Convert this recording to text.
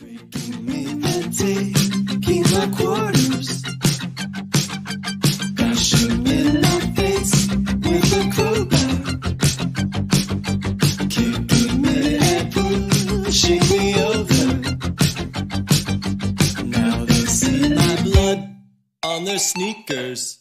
Breaking me the taking my quarters. Bashing in my face with a crowbar. Kicking me and pushing me over. Now they see my blood on their sneakers.